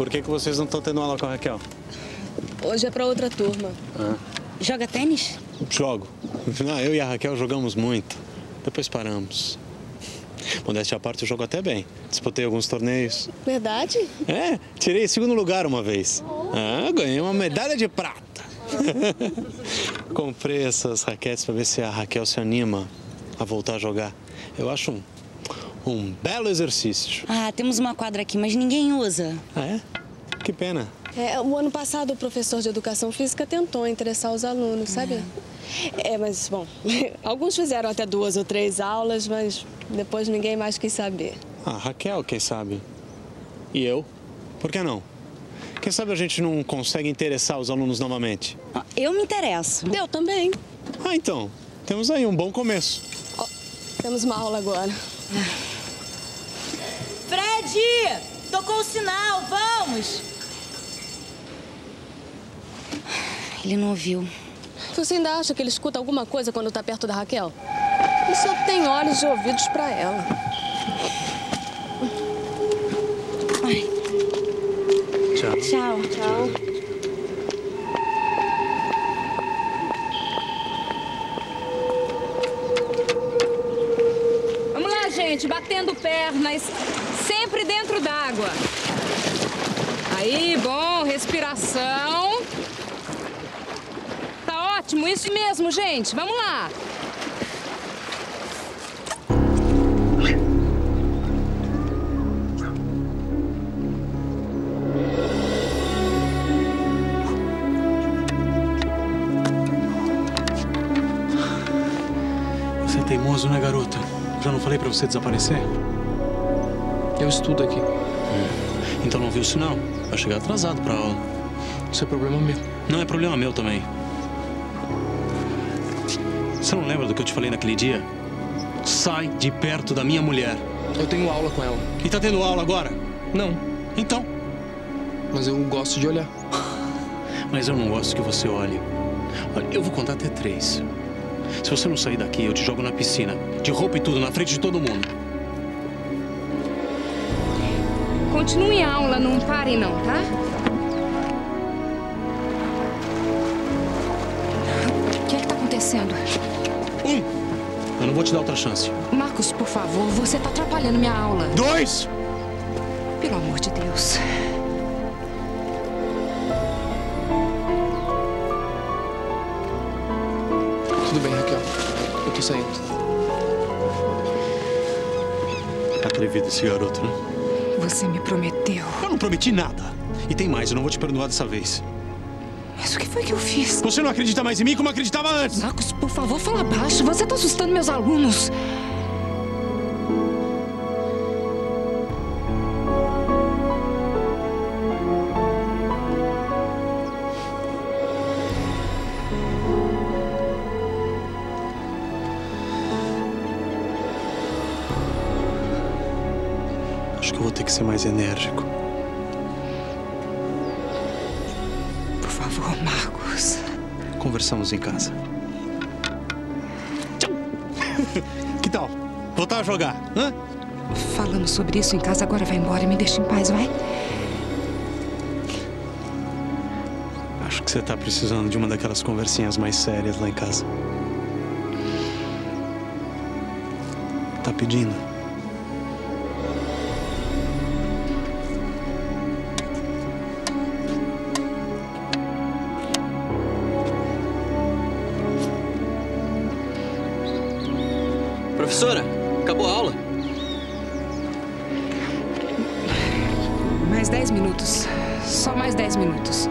Por que, que vocês não estão tendo aula com a Raquel? Hoje é pra outra turma. Joga tênis? Jogo. Ah, eu e a Raquel jogamos muito. Depois paramos. Modéstia à parte, eu jogo até bem. Disputei alguns torneios. Verdade? É, tirei segundo lugar uma vez. Ah, ganhei uma medalha de prata. Comprei essas raquetes para ver se a Raquel se anima a voltar a jogar. Eu acho um, um belo exercício. Ah, temos uma quadra aqui, mas ninguém usa. Ah, é? Que pena. É, o ano passado o professor de educação física tentou interessar os alunos, sabe? É, mas, bom, alguns fizeram até duas ou três aulas, mas depois ninguém mais quis saber. Ah, Raquel, quem sabe? E eu? Por que não? Quem sabe a gente não consegue interessar os alunos novamente? Ah, Eu me interesso. Eu também. Ah, então. Temos aí um bom começo. Ó, temos uma aula agora. Fred! Tocou o sinal, vamos! Ele não ouviu. Você ainda acha que ele escuta alguma coisa quando tá perto da Raquel? Ele só tem olhos e ouvidos pra ela. Ai, Tchau. tchau. Tchau. Vamos lá, gente, batendo pernas, sempre dentro d'água. Aí, bom, respiração. Tá ótimo, isso mesmo, gente. Vamos lá. Você é teimoso, né, garota? Já não falei pra você desaparecer? Eu estudo aqui. Então não viu o sinal? Vai chegar atrasado pra aula. Isso é problema meu. Não é problema meu também. Você não lembra do que eu te falei naquele dia? Sai de perto da minha mulher. Eu tenho aula com ela. E tá tendo aula agora? Não, Então. mas eu gosto de olhar. Mas eu não gosto que você olhe. Olha, eu vou contar até três. Se você não sair daqui, eu te jogo na piscina. De roupa e tudo, na frente de todo mundo. Continue a aula, não parem não, tá? O que é que tá acontecendo? Um! Eu não vou te dar outra chance. Marcos, por favor, você tá atrapalhando minha aula. Dois! Pelo amor de Deus. Tudo bem, Raquel. Eu tô saindo. Atrevido esse garoto, né? Você me prometeu. Eu não prometi nada. E tem mais, eu não vou te perdoar dessa vez. Mas o que foi que eu fiz? Você não acredita mais em mim como acreditava antes. Marcos, por favor, fala baixo. Você tá assustando meus alunos. Acho que eu vou ter que ser mais enérgico. Por favor, Marcos. Conversamos em casa. Tchau! que tal? Voltar a jogar, hã? Falamos sobre isso em casa, agora vai embora e me deixa em paz, vai? Acho que você tá precisando de uma daquelas conversinhas mais sérias lá em casa. Tá pedindo? Professora, acabou a aula? Mais 10 minutos. Só mais 10 minutos.